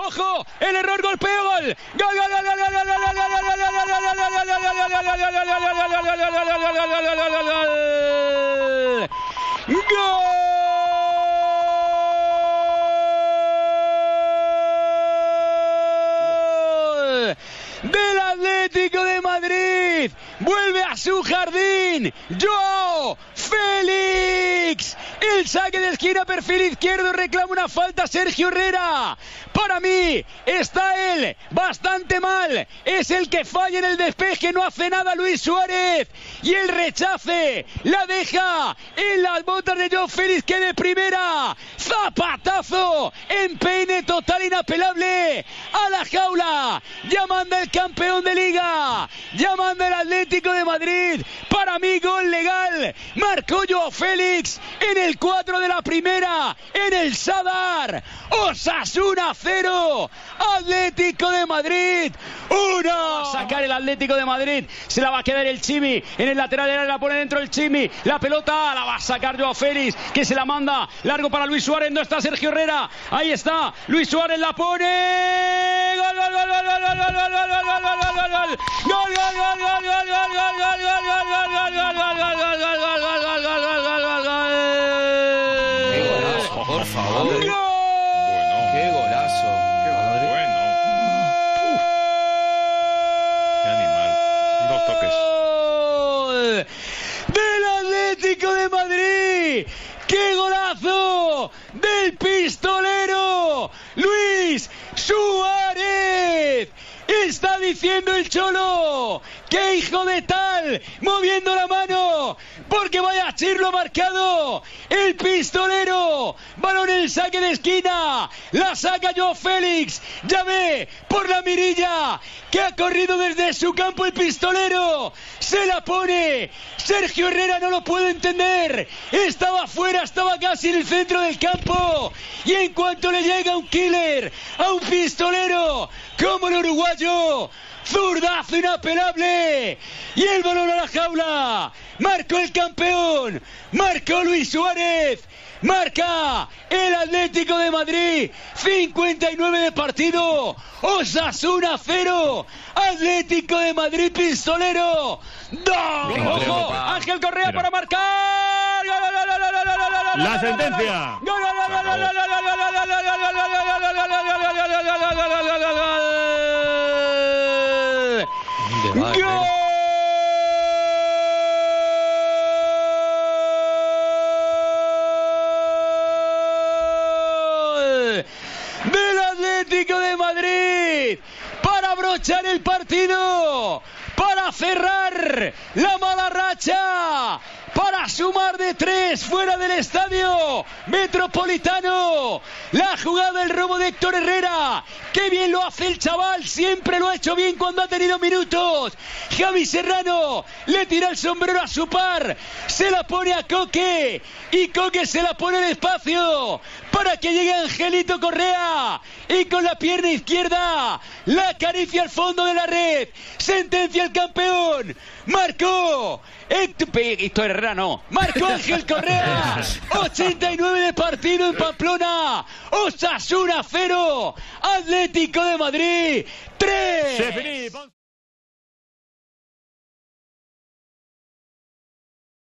Ojo, el error golpeo gol. Gol, gol, gol, gol, gol, gol, gol, gol, gol, gol, del Atlético de Madrid. Vuelve a su jardín. Joao Félix. El saque de esquina, perfil izquierdo, reclama una falta Sergio Herrera. Para mí está él bastante mal. Es el que falla en el despeje, no hace nada Luis Suárez. Y el rechace la deja en las botas de Joao Félix que de primera. Zapatazo en peine total inapelable a la jaula. Ya manda el campeón de liga. Ya manda el Atlético de Madrid. Para mí gol legal. Marcó Joao Félix en el 4 de la primera. En el Sadar. Osasuna 0. Atlético de Madrid 1. Sacar el Atlético de Madrid. Se la va a quedar el Chimi. En el lateral de la pone dentro el Chimi. La pelota la va a sacar Joao Félix. Que se la manda. Largo para Luis Suárez. No está Sergio Herrera. Ahí está. Luis Suárez la pone. Gol, gol, gol, gol, gol, gol, gol, gol, gol. Gol, gol, gol, gol, gol, gol, gol, gol, gol, Por favor. gol. Qué golazo. Bueno. Uf. Qué animal. Dos toques. Del Atlético de Madrid. ¡Qué golazo del pistolero Luis Suárez! El Cholo. ¡Qué hijo de tal! Moviendo la mano. Porque vaya Chirlo ha marcado. El pistolero. Balón el saque de esquina. La saca Joao Félix. Ya ve por la mirilla. Que ha corrido desde su campo el pistolero. Se la pone. Sergio Herrera no lo puede entender. Estaba afuera, estaba casi en el centro del campo. Y en cuanto le llega un killer, a un pistolero, como el uruguayo, zurdazo inapelable. Y el balón a la jaula. Marcó el campeón. Marcó Luis Suárez. Marca el Atlético de Madrid. 59 de partido. Osasuna 0. Atlético de Madrid pistolero. 2. Ojo. Ángel Correa para marcar. Gol, La sentencia. ¡Gol! ¡Del Atlético de Madrid! ¡Para abrochar el partido! ¡Para cerrar la mala racha! Para sumar de tres fuera del estadio metropolitano. La jugada del robo de Héctor Herrera. Qué bien lo hace el chaval, siempre lo ha hecho bien cuando ha tenido minutos. Javi Serrano le tira el sombrero a su par, se la pone a Coque y Coque se la pone despacio para que llegue Angelito Correa y con la pierna izquierda la acaricia al fondo de la red. Sentencia el campeón. Marcó. Héctor Héctor Herrera no. Marcó Ángel Correa. 89 de partido en Pamplona. Osasuna 0. Atlético de Madrid 3. Se finí.